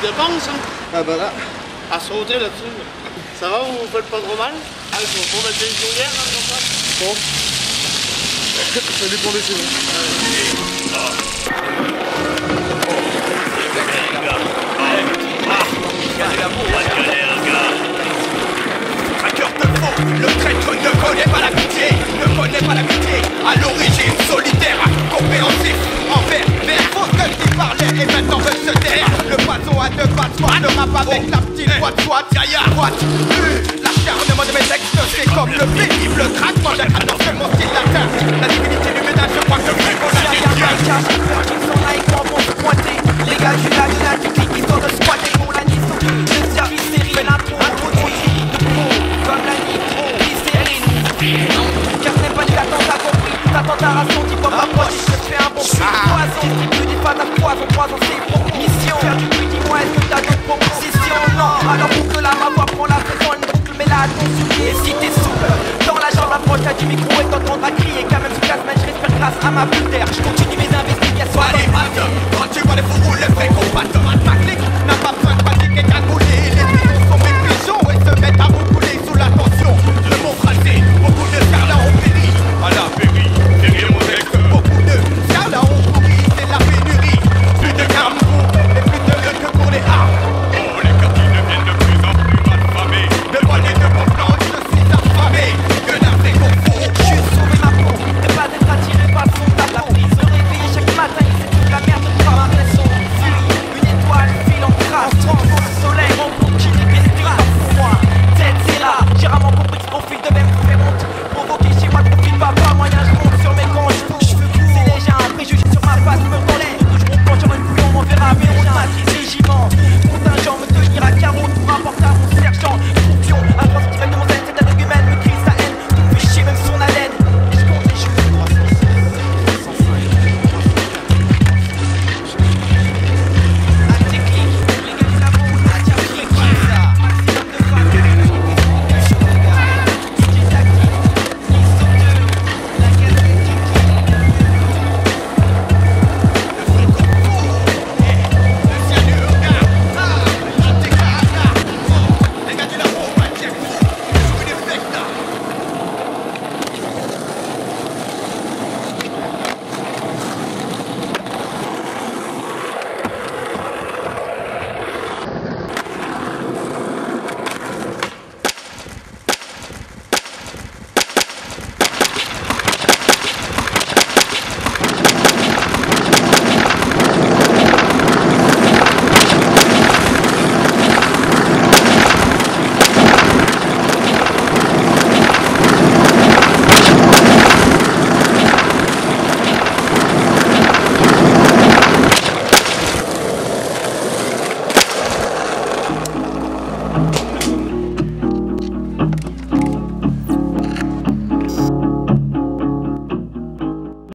dépense hein, Ah bah là, à sauter là-dessus. Ça va, vous vous faites pas trop mal Ah, il faut, mettre une cuillère là, comme ça bon. ça dépend des saisons. Traqueur de faux, le traître ne connaît moi ne rappe avec la petite boîte, soit, yaya, droite. L'acharnement de mes textes, c'est comme le pénible craquement d'un crâne que mon style latin. La divinité du ménage, je crois que le qu'on a les gars, je suis là, je là, tu cliques, histoire de squatter. Pour la nice Je série, introduit de pro, comme la nitro, glycérine car ce n'est pas du latin, t'as compris. T'attends ta ration, tu peux m'approcher, je te fais un bon prix Poison, tu dis pas ta poison, poison c'est pour Non, alors pour que la ma voix prend la fréquence, boucle, mets la attention Et si t'es souple, dans la jambe approche, t'as du micro et t'entendras crier. Quand même sous la semaine, je respire grâce à ma plume d'air Je continue